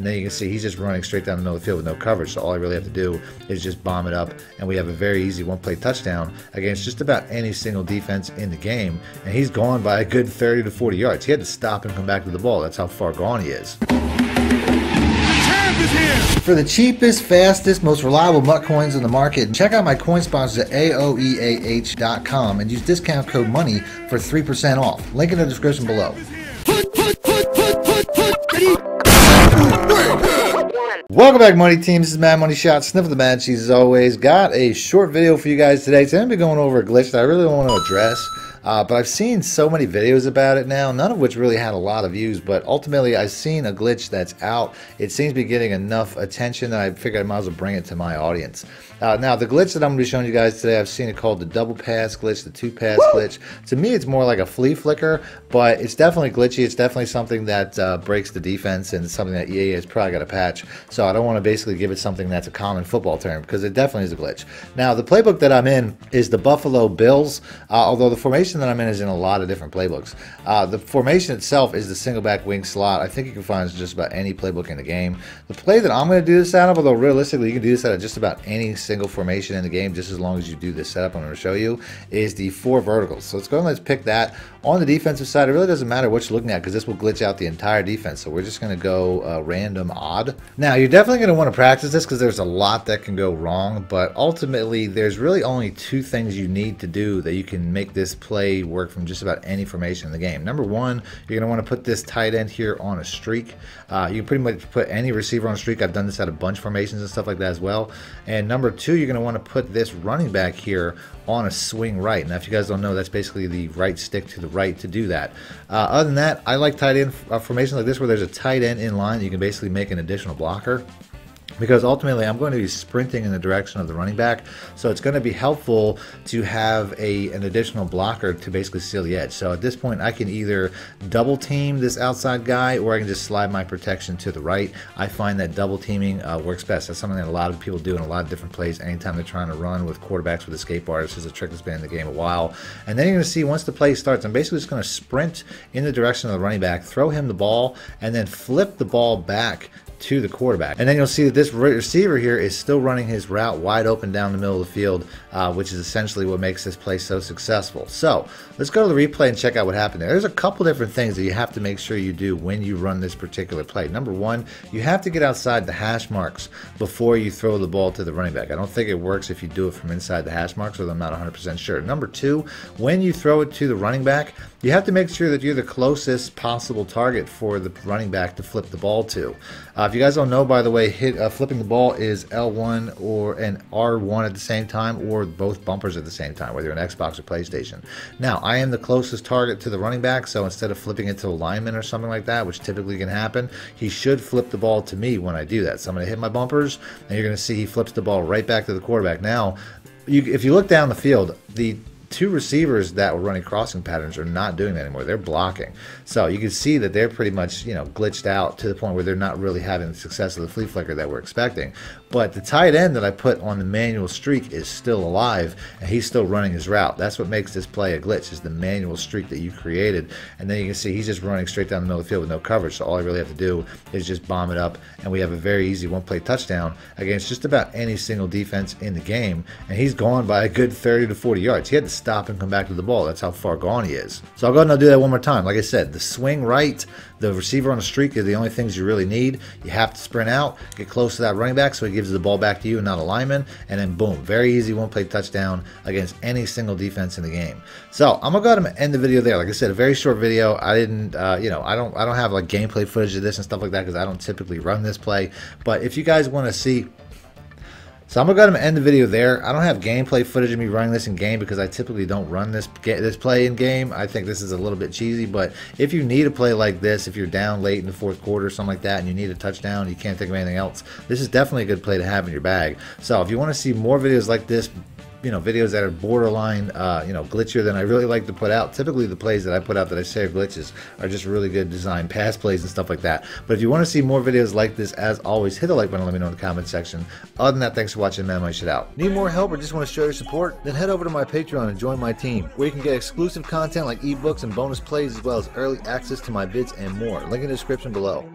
and then you can see he's just running straight down the middle of the field with no coverage. So all I really have to do is just bomb it up, and we have a very easy one-play touchdown against just about any single defense in the game. And he's gone by a good 30 to 40 yards. He had to stop and come back to the ball. That's how far gone he is. For the cheapest, fastest, most reliable MUT coins on the market, check out my coin sponsors at AOEAH.com and use discount code MONEY for 3% off. Link in the description below. Welcome back, Money Team. This is Mad Money Shot, Sniff of the Mad Cheese as always. Got a short video for you guys today. Today I'm going to be going over a glitch that I really don't want to address. Uh, but I've seen so many videos about it now, none of which really had a lot of views. But ultimately, I've seen a glitch that's out. It seems to be getting enough attention that I figured I might as well bring it to my audience. Uh, now, the glitch that I'm going to be showing you guys today, I've seen it called the double pass glitch, the two pass Woo! glitch. To me, it's more like a flea flicker, but it's definitely glitchy. It's definitely something that uh, breaks the defense and something that EA has probably got a patch. So I don't want to basically give it something that's a common football term because it definitely is a glitch. Now, the playbook that I'm in is the Buffalo Bills, uh, although the formation that I'm in is in a lot of different playbooks. Uh, the formation itself is the single back wing slot. I think you can find just about any playbook in the game. The play that I'm going to do this out of, although realistically you can do this out of just about any single formation in the game, just as long as you do this setup I'm going to show you, is the four verticals. So let's go and let's pick that. On the defensive side, it really doesn't matter what you're looking at because this will glitch out the entire defense. So we're just going to go uh, random odd. Now, you're definitely going to want to practice this because there's a lot that can go wrong, but ultimately there's really only two things you need to do that you can make this play work from just about any formation in the game. Number one, you're going to want to put this tight end here on a streak. Uh, you can pretty much put any receiver on a streak. I've done this out of bunch of formations and stuff like that as well. And number two, you're going to want to put this running back here on a swing right. Now, if you guys don't know, that's basically the right stick to the right to do that. Uh, other than that, I like tight end uh, formations like this where there's a tight end in line. You can basically make an additional blocker because ultimately I'm going to be sprinting in the direction of the running back. So it's going to be helpful to have a an additional blocker to basically seal the edge. So at this point, I can either double team this outside guy or I can just slide my protection to the right. I find that double teaming uh, works best. That's something that a lot of people do in a lot of different plays anytime they're trying to run with quarterbacks with escape bars. This is a trick that's been in the game a while. And then you're going to see once the play starts, I'm basically just going to sprint in the direction of the running back, throw him the ball, and then flip the ball back to the quarterback. And then you'll see that this receiver here is still running his route wide open down the middle of the field, uh, which is essentially what makes this play so successful. So let's go to the replay and check out what happened there. There's a couple different things that you have to make sure you do when you run this particular play. Number one, you have to get outside the hash marks before you throw the ball to the running back. I don't think it works if you do it from inside the hash marks, although I'm not 100% sure. Number two, when you throw it to the running back, you have to make sure that you're the closest possible target for the running back to flip the ball to. Uh, if you guys don't know, by the way, hit uh, flipping the ball is L1 or an R1 at the same time, or both bumpers at the same time, whether you're an Xbox or PlayStation. Now, I am the closest target to the running back, so instead of flipping it to a lineman or something like that, which typically can happen, he should flip the ball to me when I do that. So I'm going to hit my bumpers, and you're going to see he flips the ball right back to the quarterback. Now, you, if you look down the field, the two receivers that were running crossing patterns are not doing that anymore. They're blocking. So you can see that they're pretty much, you know, glitched out to the point where they're not really having the success of the flea flicker that we're expecting. But the tight end that I put on the manual streak is still alive and he's still running his route. That's what makes this play a glitch is the manual streak that you created. And then you can see he's just running straight down the middle of the field with no coverage. So all I really have to do is just bomb it up and we have a very easy one play touchdown against just about any single defense in the game. And he's gone by a good 30 to 40 yards. He had to stop and come back to the ball. That's how far gone he is. So I'll go ahead and I'll do that one more time. Like I said, the swing right, the receiver on a streak are the only things you really need. You have to sprint out, get close to that running back so he gives the ball back to you and not a lineman, and then boom, very easy one play touchdown against any single defense in the game. So I'm gonna go ahead and end the video there. Like I said, a very short video. I didn't, uh, you know, I don't, I don't have like gameplay footage of this and stuff like that because I don't typically run this play. But if you guys want to see so I'm gonna go ahead and end the video there. I don't have gameplay footage of me running this in game because I typically don't run this this play in game. I think this is a little bit cheesy, but if you need a play like this, if you're down late in the fourth quarter something like that, and you need a touchdown, you can't think of anything else, this is definitely a good play to have in your bag. So if you want to see more videos like this, you know videos that are borderline uh, you know glitchier than I really like to put out. Typically the plays that I put out that I say are glitches are just really good design pass plays and stuff like that. But if you want to see more videos like this, as always, hit the like button. Let me know in the comment section. Other than that, thanks for watching. Man, my shit out. Need more help or just want to show your support? Then head over to my Patreon and join my team, where you can get exclusive content like ebooks and bonus plays, as well as early access to my vids and more. Link in the description below.